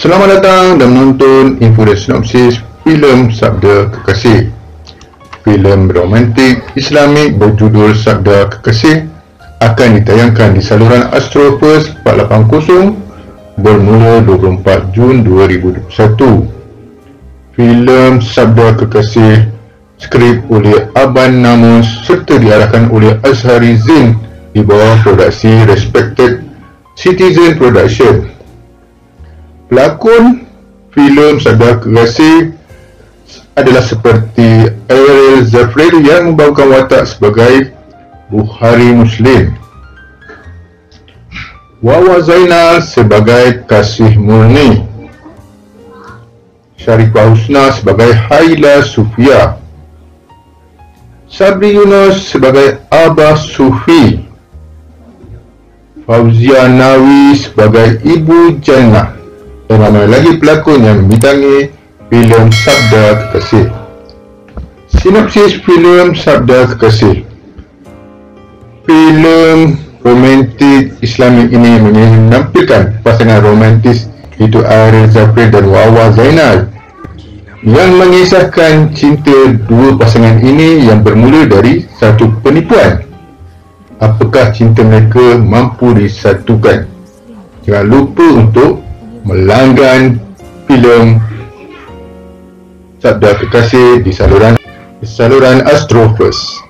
Selamat datang dan menonton info dan sinopsis filem Sabda Kekasih. Filem romantik Islamik berjudul Sabda Kekasih akan ditayangkan di saluran Astro First 480 bermula 24 Jun 2021. Filem Sabda Kekasih skrip oleh Aban Namus serta diarahkan oleh Azhari Zin di bawah produksi Respected Citizen Production. Pelakon filem Sadar Kekasih adalah seperti Ariel Zafredi yang membawakan watak sebagai Bukhari Muslim. Wawa Zainal sebagai Kasih Murni. Syarifah Husna sebagai Haila Sufia. Sabri Yunus sebagai Abah Sufi. Fauzia Nawi sebagai Ibu Jannah ramai lagi pelakon yang membidangi filem Sabda Kekasih. Sinopsis filem Sabda Kekasih. Filem romantik Islamik ini menampilkan pasangan romantis itu Ariel Zafir dan Wawa Zainal yang mengisahkan cinta dua pasangan ini yang bermula dari satu penipuan. Apakah cinta mereka mampu disatukan? Jangan lupa untuk melanggan filem Sabda Kekasih di saluran saluran Astro First.